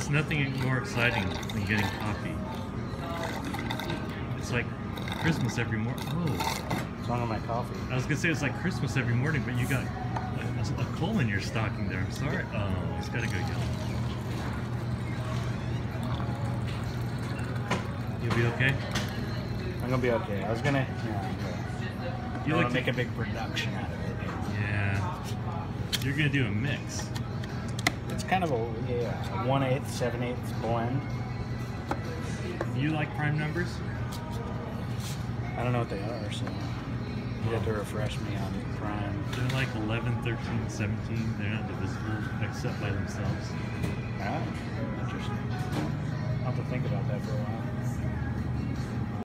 There's nothing more exciting than getting coffee. It's like Christmas every morning. Oh, What's wrong with my coffee? I was gonna say it's like Christmas every morning, but you got a, a, coal in your stocking there. I'm sorry. Oh, it's gotta go yellow. You'll be okay. I'm gonna be okay. I was gonna. Yeah. You like to- make a big production out of it. Yeah. You're gonna do a mix. It's kind of a yeah, one eighth, seven eighths blend. You like prime numbers? I don't know what they are, so you have to refresh me on prime. They're like 11, 13, 17. They're not divisible except by themselves. Ah, interesting. I'll have to think about that for a while.